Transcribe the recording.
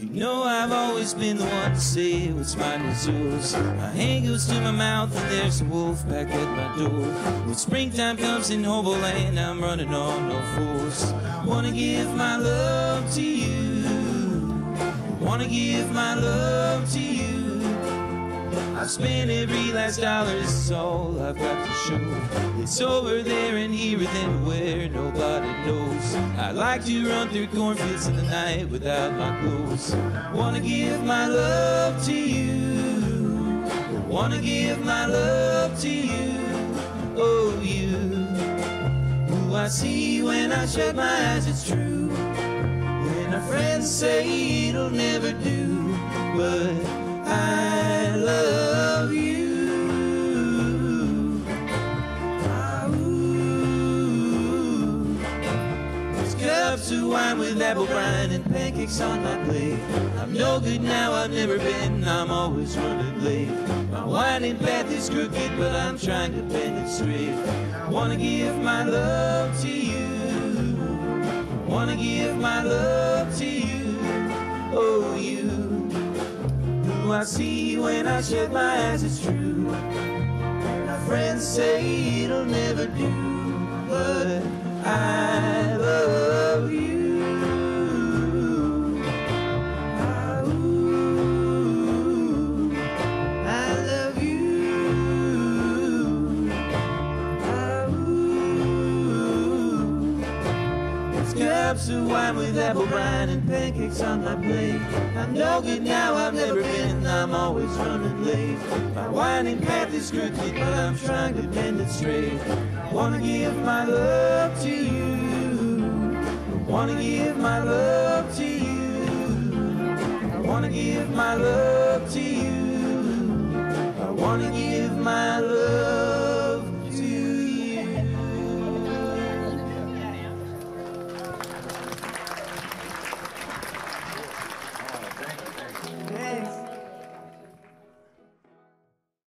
You know I've always been the one to say what's mine is yours. My hand goes to my mouth and there's a wolf back at my door. When springtime comes in Hobo Land, I'm running on no fours. Wanna give my love to you. Wanna give my love to you. I spent every last dollar, this is all I've got to show. It's over there and here and then where nobody knows. I like to run through cornfields in the night without my clothes. Wanna give my love to you. Wanna give my love to you. Oh, you. Who I see when I shut my eyes, it's true. When our friends say it'll never do, but cups of wine with apple brine and pancakes on my plate. I'm no good now, I've never been, I'm always running late. My winding path is crooked, but I'm trying to bend it straight. I Wanna give my love to you. I Wanna give my love to you. Oh, you. Who I see when I shut my eyes, it's true. My friends say it'll never do, but I cups of wine with apple brine and pancakes on my plate. I'm no good now, I've never been, I'm always running late. My winding path is crooked, but I'm trying to bend it straight. I Wanna give my love to you. I wanna give my love to you. I wanna give my love to you. I wanna give my love.